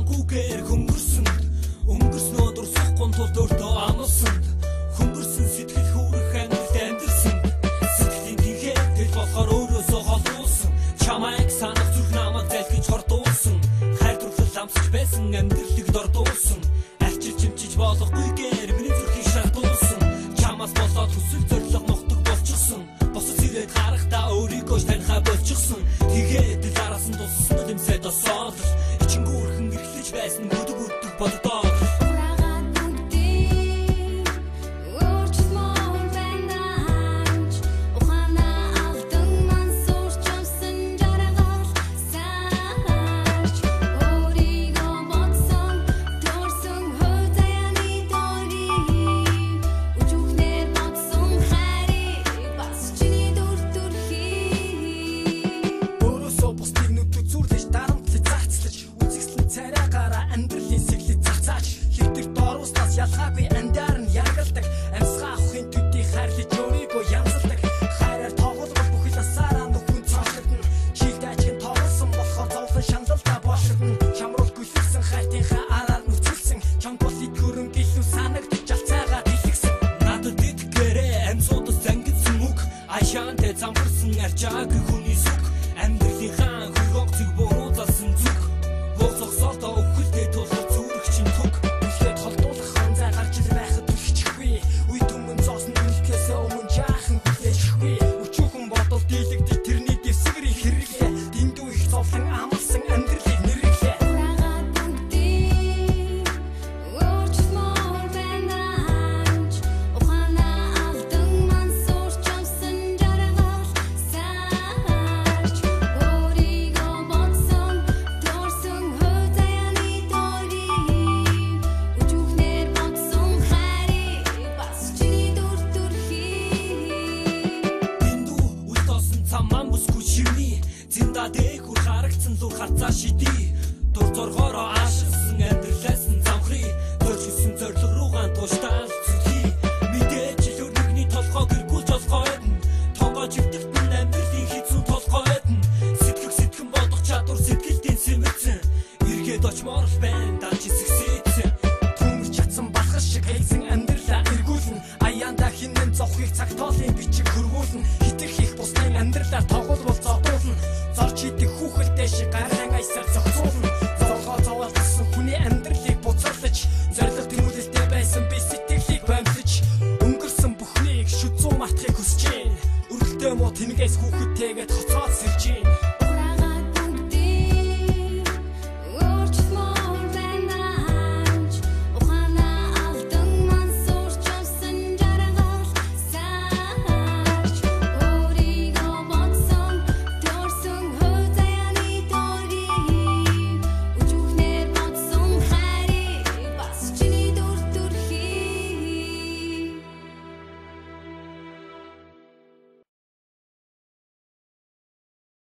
Амгүйгээр хөнгөрсөн Өнгөрснөө дурсахгүй тулд өөртөө амлсан Хөнгөрсөн сэтгэл хөөрөх амьдралд амьдсан Сэтгэлийн тэнхээ тэл болохоор өөрөөсөө холуулсан Чамайг санах зүрх намайг залхиж хордуулсан Хайр дурлал амсч байсан амьдралыг дордуулсан. Арчил чимчиж болохгүй гээр миний зүрхийг шатуулсан Чамаас болоод хүсэл зориг нохдог болчихсон. Босод ирээд харахта өөрийгөө таньхаа болчихсон. Тэгээд л араас нь туссан л юмсэд осоолол Ээж байсан бүдэг үддэг боддог Өнгөрсөн хайтынхаа араар нүцгэлсэн Чонгосыг хөрөнгө илүү санагдаж алцаагаа дэлгсэн Надад итгээрээ амьсуудас зангидсан үг. Айшаантай замхарсан арчааг хүний сүг. Амьдралынхаа хөрөнгө зүг буу Зинда дээгүр харагцсан лур харцаа шидий Дур зоргоороо аашилсан амьдралаас нь замхрий Төршилсэн зориг руугаан туштаал зүлхий Мэдээж л өрнөгний толгоо гэргүүлж болохоо эдэн Тонгоо живдэгт нь амьдралын хийцэн толгоо эдэн Сэтгэх сэтгэн бодох чадвар сэтгэлдийн сэмэрцэн Эргээд очмоор л байна дач эсгсээцэн Түмэрч чадсан балхас шиг хэлсэн амьдралаа эргүүлнэ Аяанда хинэн зовхыг цаг тоолын бичиг хөрвүүлнэ Хитэх их бусдын амьдралаар тоглол зодуулна Зорч идэх хүүхэлтэй шиг гараан аясаар зохицуулна